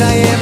I am